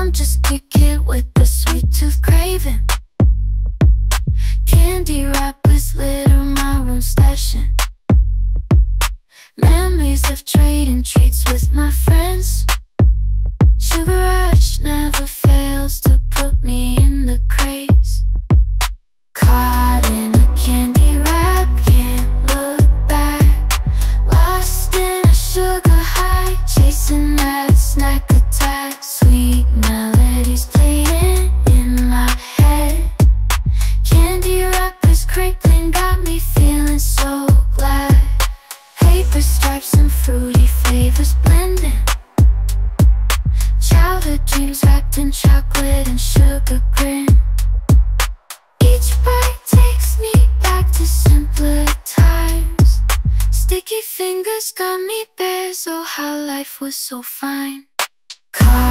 I'm just a kid with a sweet tooth craving. Candy wrappers litter stripes and fruity flavors blending. Childhood dreams wrapped in chocolate and sugar grin Each bite takes me back to simpler times. Sticky fingers got me bare, so oh, how life was so fine. Caught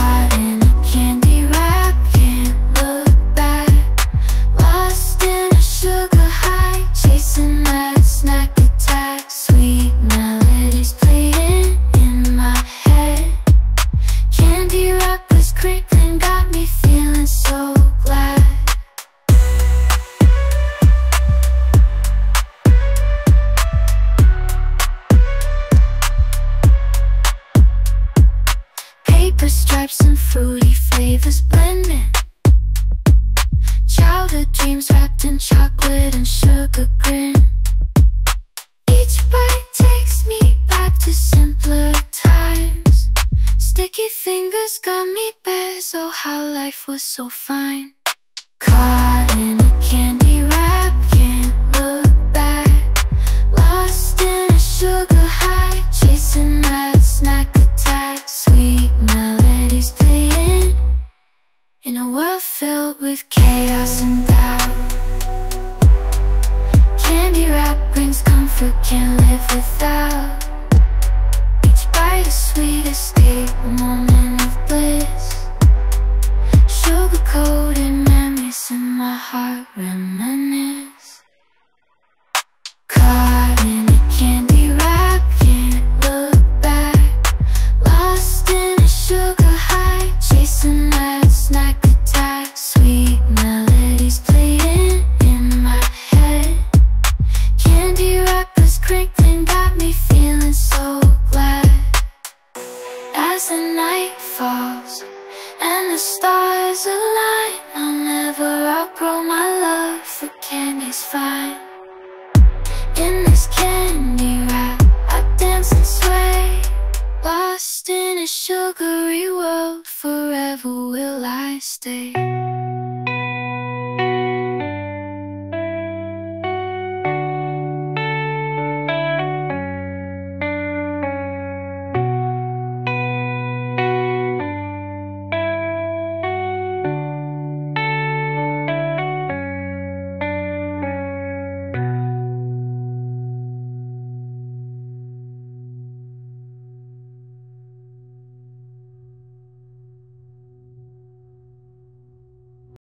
fruity flavors blending. Childhood dreams wrapped in chocolate and sugar grin. Each bite takes me back to simpler times. Sticky fingers got me bare, so how life was so fine filled with chaos and doubt. Candy wrap brings comfort, can't live without? Each bite a sweet escape, moment never outgrow my love for candy's fine. In this candy wrap, I dance and sway. Lost in a sugary world, forever will I stay